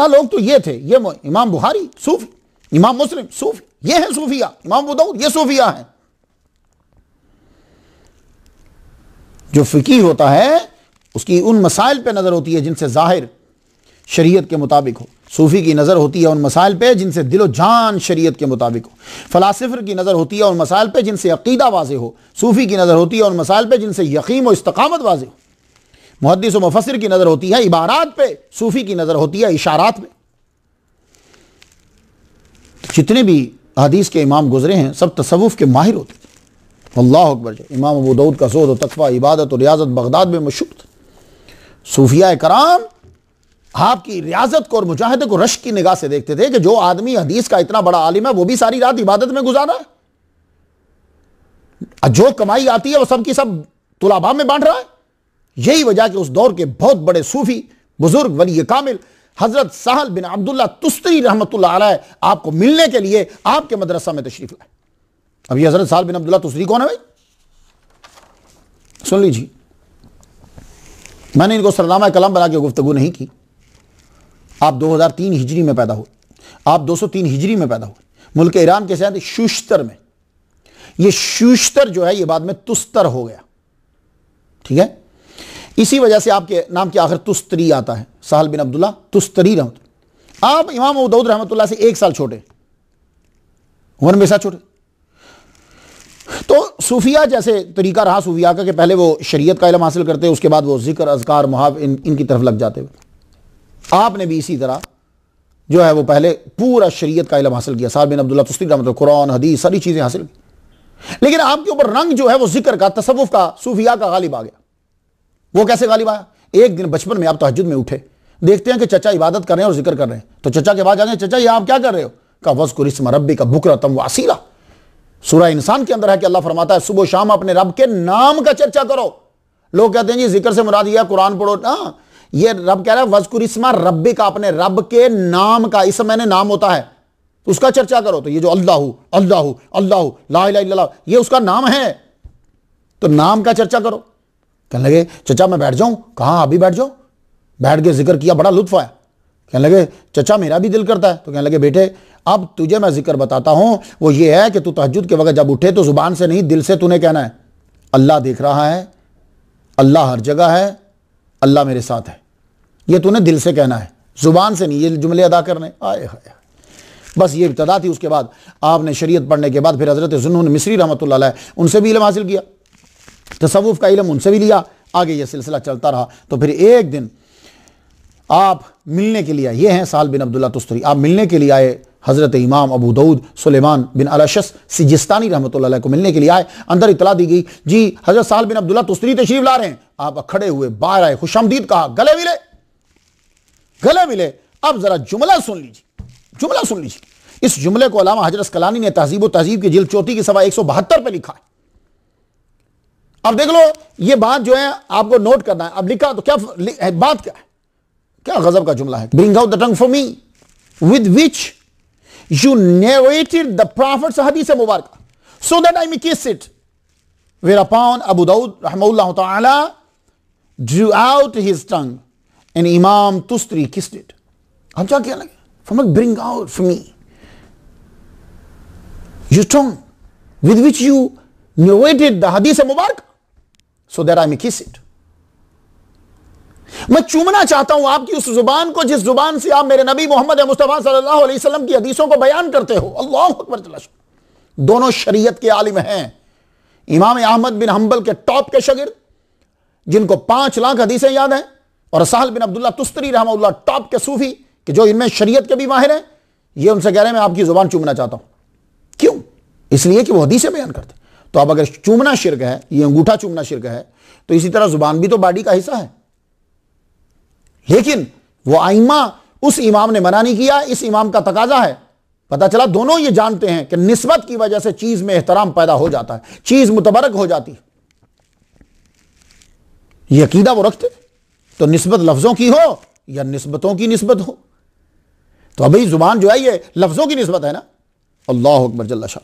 सूफिया लोग तो ये थे, ये इमाम बुहारी सूफी, इमाम मुस्लिम सूफी, ये है सूफिया, इमाम बुदाऊद ये सूफिया है। जो फिकी होता है, उसकी उन मसाइल पे नज़र होती है जिनसे ज़ाहिर शरीयत के मुताबिक हो। सूफ़ी की नज़र होती है उन मसाइल पे जिनसे दिलो जान शरीयत के मुताबिक हो। फ़लासफ़र की नज़र होती है उन मसाइल पे जिनसे अकीदा वाज हो। सूफ़ी की नज़र होती है उन मसाइल पे जिनसे यकीम और इस्तकामत वाज हो। मुहदस मुफसर की नज़र होती है, इबारात पे, सूफ़ी की नज़र होती है, इशारात में। जितने भी हदीस के इमाम गुजरे हैं, सब तसवुफ़ के माहिर होते थे अल्लाह अकबर इमाम अबू दाऊद का सोद तकफ़ा इबादत और रियाजत बगदाद में मशहूर था। सूफिया कराम आपकी रियाजत को और मुजाहिदे को रश की निगाह से देखते थे कि जो आदमी हदीस का इतना बड़ा आलिम है, वो भी सारी रात इबादत में गुजारा है। जो कमाई आती है, वो सब सब तुलाबा में बांट रहा है। यही वजह कि उस दौर के बहुत बड़े सूफी बुज़ुर्ग वली कामिल, हज़रत साहल बिन अब्दुल्ला तुस्तरी रहमत आपको मिलने के लिए आपके मदरसा में तशरीफ़ लाए। अब ये हज़रत साहल बिन अब्दुल्ला तुस्तरी कौन है भाई? सुन लीजिए। मैंने इनको सरनामा कलम बना के गुफ्तु नहीं की। आप 2003 हिजरी में पैदा हुए। आप 203 हिजरी में पैदा हुए। मुल्क ईरान के शहर शुश्तर में। ये शुश्तर जो है, ये बाद में तुस्तर हो गया। ठीक है? इसी वजह से आपके नाम के आखिर तुस्तरी आता है। साहल बिन अब्दुल्ला तुस्तरी रहमत। आप इमाम उदौद रहमत से एक साल छोटे। उम्र में साथ छोटे। तो सूफिया जैसे तरीका रहा सूफिया का कि पहले वो शरीयत का इलम हासिल करते उसके बाद वो ज़िक्र अजकार मुहाव इन, इनकी तरफ़ लग जाते हुए। आपने भी इसी तरह जो है वो पहले पूरा शरीयत का इलम हासिल किया। साल बिन अब्दुल्ला तुस्ती मतलब कुरान हदीस सारी चीज़ें हासिल की। लेकिन आपके ऊपर रंग जो है वो ज़िक्र का तसवुफ का सूफिया का गालिब आ गया। वो कैसे गालिब आया? एक दिन बचपन में आप तहजद में उठे, देखते हैं कि चचा इबादत कर रहे हैं और ज़िक्र कर रहे हैं। तो चचा के बाद जाएँगे चचा, ये आप क्या कर रहे हो? का वस्कुर रब्बी का बुकरा तम वासीला सूरा इंसान के अंदर है कि अल्लाह फरमाता है, सुबह शाम अपने रब के नाम का चर्चा करो। लोग कहते हैं, जी, ज़िक्र से मुराद यह कुरान पढ़ो। ना ये रब कह रहा है, वजकुर इसमा रब्बी का अपने रब के नाम का, इस मैंने नाम होता है, उसका चर्चा करो। तो ये जो अल्लाह अल्लाह अल्लाह, ला ये उसका नाम है। तो नाम का चर्चा करो। कहने लगे, चचा, मैं बैठ जाऊँ? कहा अभी बैठ जाओ? बैठ के ज़िक्र किया, बड़ा लुत्फ आया। कहने लगे, चचा, मेरा भी दिल करता है। तो कहने लगे, बेटे, अब तुझे मैं ज़िक्र बताता हूँ। वो ये है कि तू तहजद के वक्त जब उठे तो ज़ुबान से नहीं, दिल से तूने कहना है। अल्लाह देख रहा है, अल्लाह हर जगह है, अल्लाह मेरे साथ है। ये तूने दिल से कहना है, ज़ुबान से नहीं, ये जुमले अदा करने। आए हाय बस ये इब्तदा थी उसके बाद। आपने शरीयत पढ़ने के बाद फिर हज़रत जुनून मिसरी रहमत उनसे भी इलम हासिल किया। तसवुफ़ का इलम उनसे भी लिया, आगे ये सिलसिला चलता रहा। तो फिर एक दिन आप मिलने के लिए आए ये हैं साल बिन अब्दुल्ला तुस्तरी, आप मिलने के लिए आए हज़रत इमाम अबू दाऊद सुलेमान बिन अलशस सिजिस्तानी रहमत को मिलने के लिए आए। अंदर इतला दी गई, जी हज़रत साल बिन अब्दुल्ला तुस्तरी तशरीफ़ ला रहे हैं। आप खड़े हुए, बाहर आए खुशमदीद कहा, गले मिले गले मिले। अब ज़रा जुमला सुन लीजिए, जुमला सुन लीजिए। इस जुमले को अलामा हज़रत कलानी ने तहजीब तहजीब की जिल चौथी की सवा एक सौ बहत्तर पर लिखा है। अब देख लो ये बात जो है आपको नोट करना है। अब लिखा तो क्या है, बात क्या है क्या गजब का जुमला है? Bring out the tongue for me with which you narrated the prophet hadith Mubarak so that I me kiss it whereupon Abu Dawud रहमउल्लाह ताला drew out his tongue and Imam Tustri kissed. अब क्या क्या लगे? from bring out for me your tongue with which you narrated the hadith mubarak. So that I may kiss it. मैं चूमना चाहता हूँ आपकी उस ज़ुबान को, जिस ज़ुबान से आप मेरे नबी मोहम्मद मुस्तफ़ा सल्लल्लाहु अलैहि वसल्लम की हदीसों को बयान करते हो। अल्लाह अकबर दोनों शरीयत के आलिम हैं। इमाम अहमद बिन हम्बल के टॉप के शगिर्द, जिनको पाँच लाख हदीसें याद हैं, और साहल बिन अब्दुल्ला तुस्तरी रहमा टॉप के सूफी, कि जो इनमें शरीयत के भी माहिर हैं, ये उनसे कह रहे हैं, मैं आपकी ज़ुबान चूमना चाहता हूँ। क्यों? इसलिए कि वो हदीसें बयान करते तो अब अगर चूमना शिरक है, ये अंगूठा चूमना शिरक है तो इसी तरह ज़ुबान भी तो बॉडी का हिस्सा है। लेकिन वो आइमा उस इमाम ने मना नहीं किया, इस इमाम का तकाजा है। पता चला दोनों ये जानते हैं कि नस्बत की वजह से चीज़ में एहतराम पैदा हो जाता है, चीज़ मुतबरक हो जाती है। अकीदा वो रखते तो नस्बत लफ्जों की हो या नस्बतों की नस्बत हो। तो अभी ज़ुबान जो है, ये लफ्जों की नस्बत है ना? अल्लाह अकबर जल्ला शाह